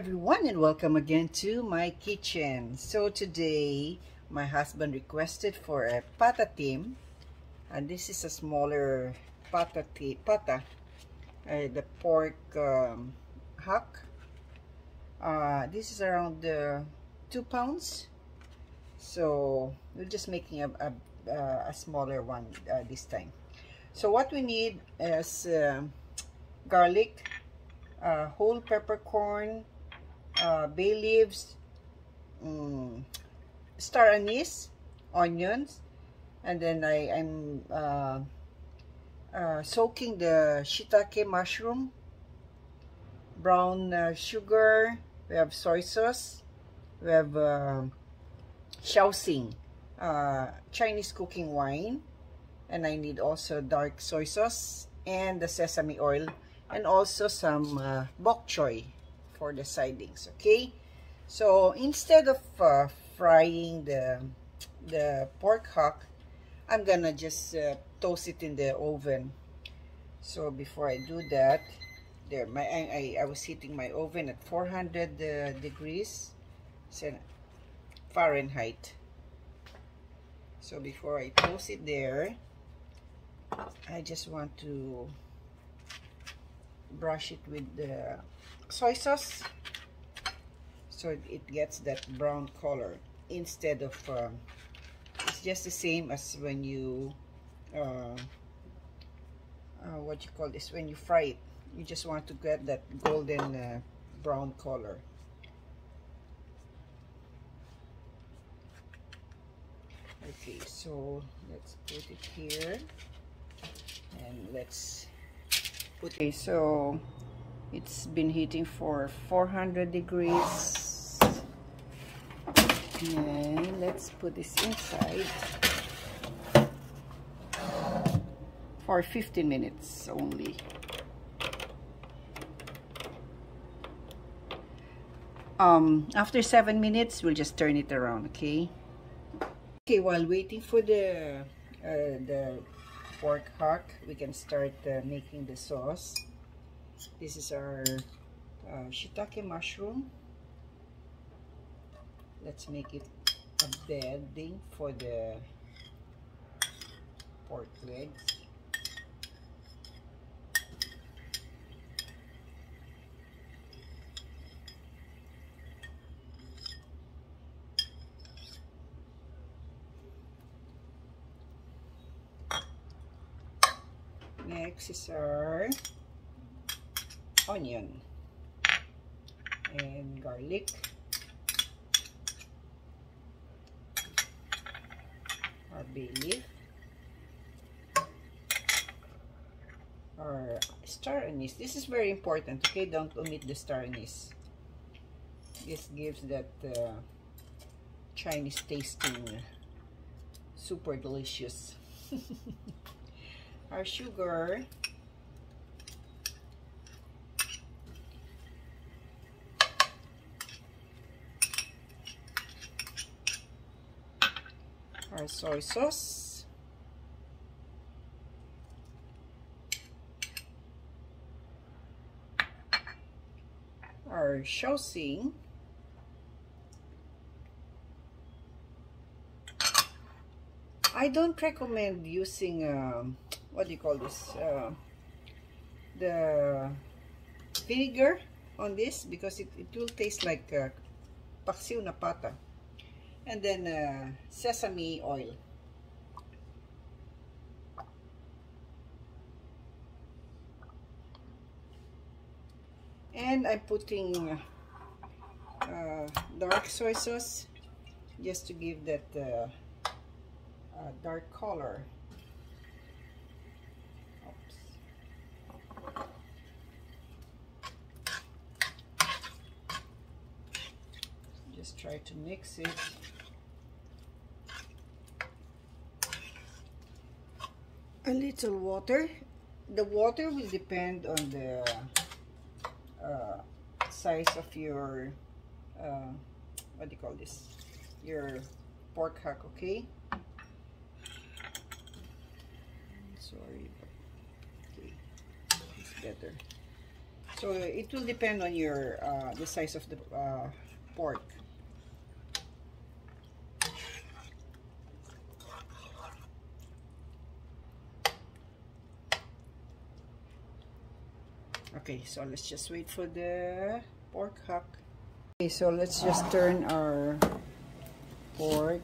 everyone and welcome again to my kitchen. So today my husband requested for a pata tim and this is a smaller pata, pata uh, the pork um, hack. Uh, this is around uh, two pounds so we're just making a, a, a smaller one uh, this time. So what we need is uh, garlic, uh, whole peppercorn, uh, bay leaves, um, star anise, onions, and then I, am uh, uh, soaking the shiitake mushroom, brown uh, sugar, we have soy sauce, we have uh, Shaoxing uh, Chinese cooking wine, and I need also dark soy sauce and the sesame oil, and also some uh, bok choy for the sidings okay? So instead of uh, frying the the pork hock I'm gonna just uh, toast it in the oven. So before I do that there my I, I, was heating my oven at 400 uh, degrees Fahrenheit. So before I toast it there I just want to brush it with the soy sauce. So it gets that brown color instead of um, it's just the same as when you uh, uh, what you call this when you fry it. You just want to get that golden uh, brown color. Okay so let's put it here. And let's put it so it's been heating for 400 degrees. And let's put this inside for 15 minutes only. Um after seven minutes we'll just turn it around okay? Okay while waiting for the uh, the pork hock we can start uh, making the sauce this is our uh, shiitake mushroom. Let's make it a bedding for the pork legs. Next is our onion and garlic. Our bay leaf. Our star anise. This is very important okay? Don't omit the star anise. This gives that uh, Chinese tasting super delicious. Our sugar our soy sauce. Our Shaoxing. I don't recommend using, um, what do you call this, uh, the vinegar on this because it, it will taste like uh, paksiw na pata and then uh, sesame oil. And I'm putting uh, dark soy sauce just to give that uh, uh dark color. just try to mix it a little water. The water will depend on the uh, size of your uh, what do you call this? Your pork hack okay? Sorry okay it's better. So it will depend on your uh, the size of the uh, pork. Okay, so let's just wait for the pork hack. Okay, so let's just turn our pork.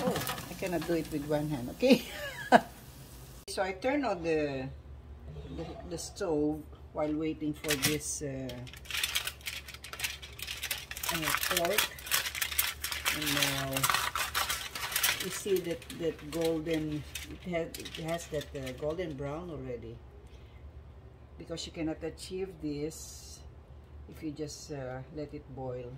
Oh, I cannot do it with one hand, okay? so I turn on the, the, the stove while waiting for this uh, uh, pork. And now you see that that golden it has it has that uh, golden brown already because you cannot achieve this if you just uh, let it boil.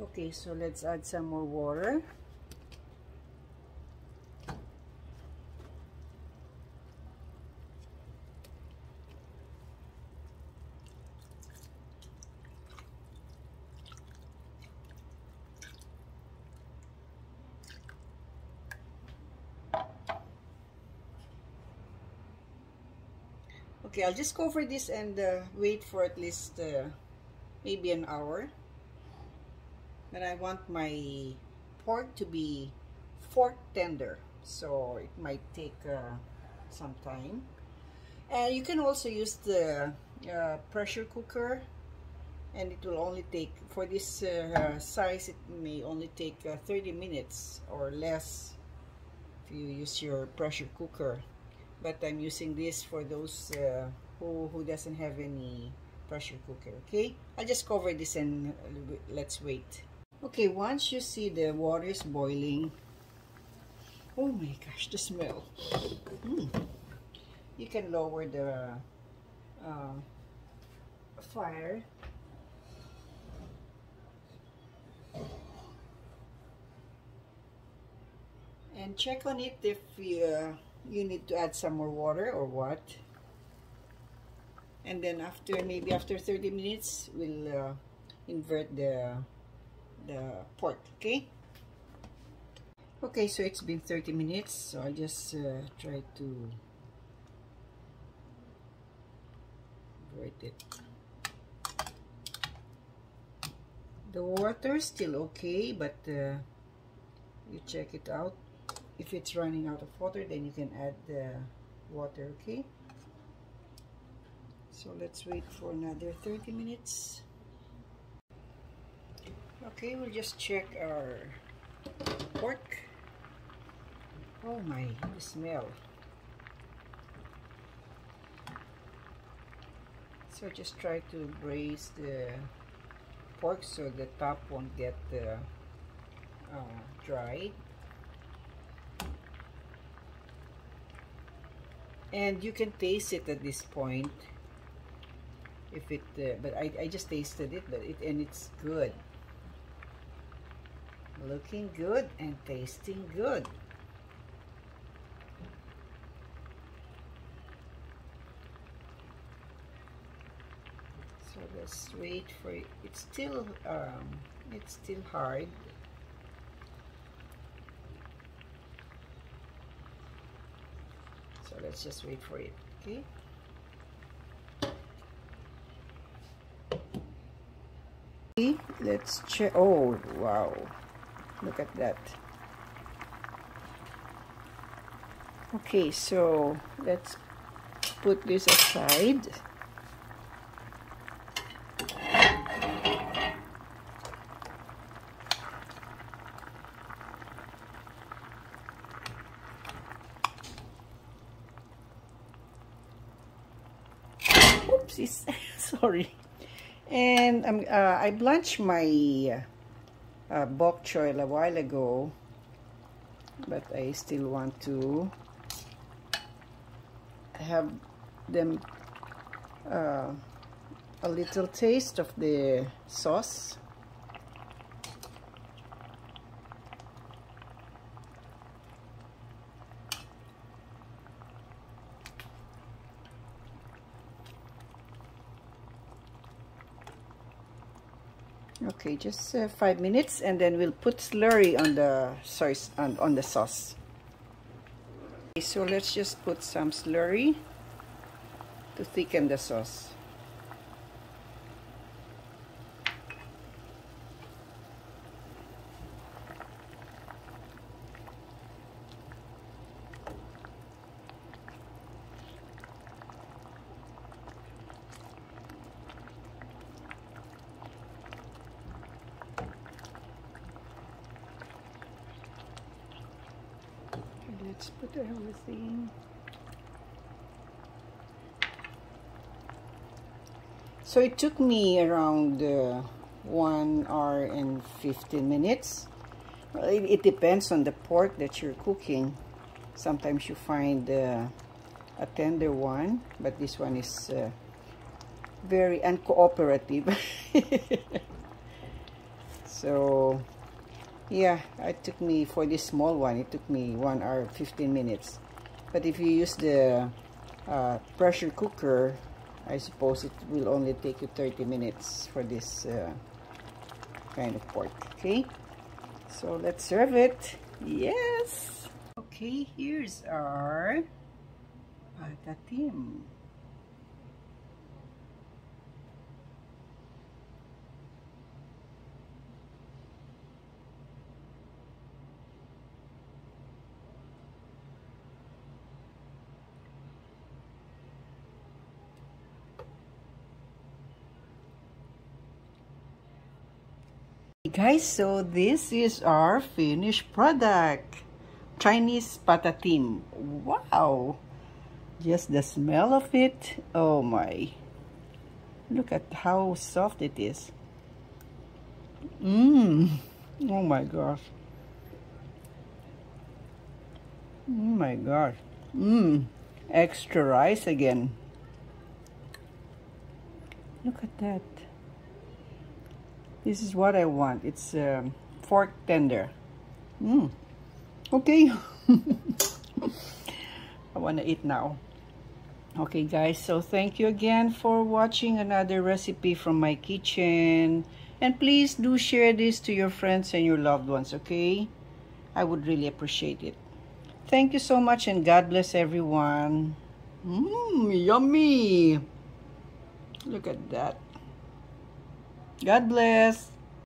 Okay, so let's add some more water. Okay, I'll just cover this and uh, wait for at least uh, maybe an hour. Then I want my pork to be fork tender, so it might take uh, some time. And you can also use the uh, pressure cooker and it will only take, for this uh, size, it may only take uh, 30 minutes or less if you use your pressure cooker but I'm using this for those uh, who, who doesn't have any pressure cooker okay? I'll just cover this and let's wait. Okay once you see the water is boiling oh my gosh the smell. Mm. you can lower the uh, fire. And check on it if you uh, you need to add some more water or what? And then after maybe after 30 minutes we'll uh, invert the the pork okay? Okay so it's been 30 minutes so I'll just uh, try to invert it. The water is still okay but uh, you check it out if it's running out of water then you can add the water okay? So let's wait for another 30 minutes. Okay we'll just check our pork. Oh my the smell. So just try to braise the pork so the top won't get uh, uh, dry and you can taste it at this point. If it uh, but I, I just tasted it but it and it's good. Looking good and tasting good. So let's wait for it. It's still um, it's still hard so let's just wait for it. Okay. Let's check oh wow. Look at that. Okay so let's put this aside sorry. And um, uh, I blanched my uh, bok choy a while ago but I still want to have them uh, a little taste of the sauce Okay, just uh, five minutes and then we'll put slurry on the sauce on, on the sauce. Okay, so let's just put some slurry to thicken the sauce. Let's put everything so it took me around uh, one hour and 15 minutes. Well, it, it, depends on the pork that you're cooking. Sometimes you find uh, a tender one but this one is uh, very uncooperative. So yeah it took me for this small one it took me one hour 15 minutes. But if you use the uh, pressure cooker I suppose it will only take you 30 minutes for this uh, kind of pork okay? So let's serve it. Yes! Okay here's our patatim guys so this is our finished product. Chinese patatim. Wow. Just the smell of it. Oh my. Look at how soft it is. Mmm. Oh my gosh. Oh my gosh. Mmm. Extra rice again. Look at that this is what I want. It's um, fork tender. Mm. Okay. I want to eat now. Okay, guys. So thank you again for watching another recipe from my kitchen. And please do share this to your friends and your loved ones, okay? I would really appreciate it. Thank you so much and God bless everyone. Mmm, yummy. Look at that. God bless.